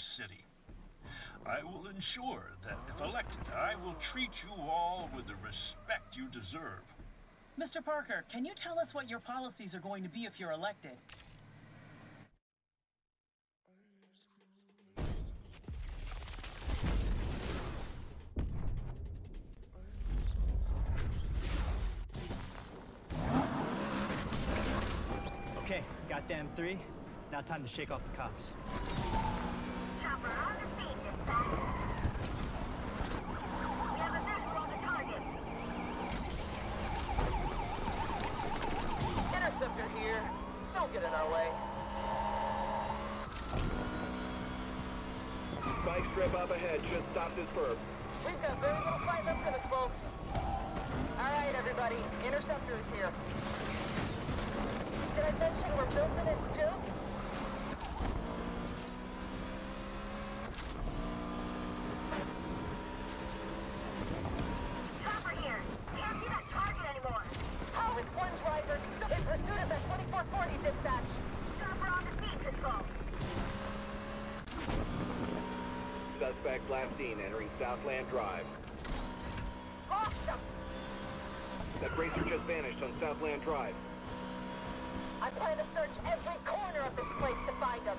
this city. I will ensure that if elected, I will treat you all with the respect you deserve. Mr. Parker, can you tell us what your policies are going to be if you're elected? Okay, got them three. Now time to shake off the cops. Interceptor here. Don't get in our way. Spike strip up ahead should stop this perp. We've got very little fight left in us, folks. All right, everybody. Interceptor is here. Did I mention we're built for this too? Suspect last seen entering Southland Drive. Awesome! That racer just vanished on Southland Drive. I plan to search every corner of this place to find him.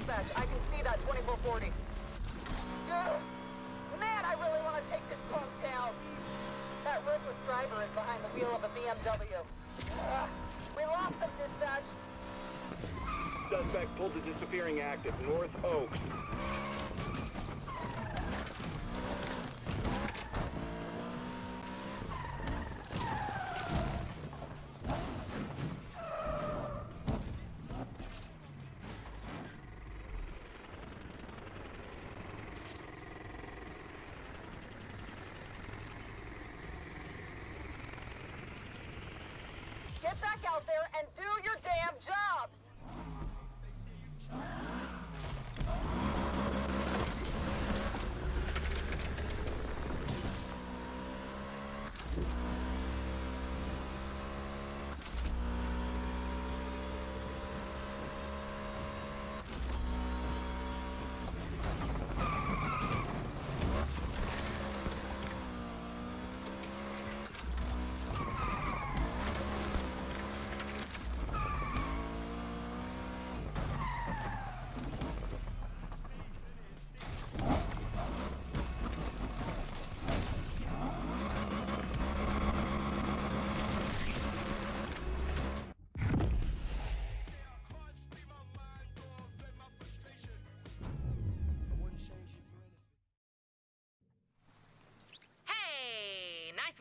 Dispatch, I can see that 2440. Dude! Man, I really want to take this punk down. That ruthless driver is behind the wheel of a BMW. Ugh. We lost him, dispatch. Suspect pulled to disappearing active, North Oaks. Get back out there and do your damn jobs!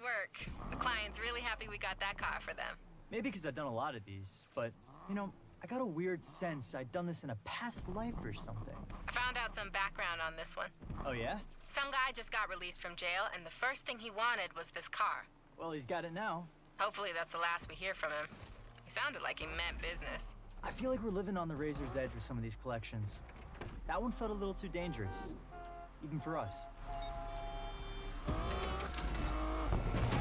Work. The client's really happy we got that car for them. Maybe because I've done a lot of these, but, you know, I got a weird sense I'd done this in a past life or something. I found out some background on this one. Oh, yeah? Some guy just got released from jail, and the first thing he wanted was this car. Well, he's got it now. Hopefully, that's the last we hear from him. He sounded like he meant business. I feel like we're living on the razor's edge with some of these collections. That one felt a little too dangerous, even for us. Yeah.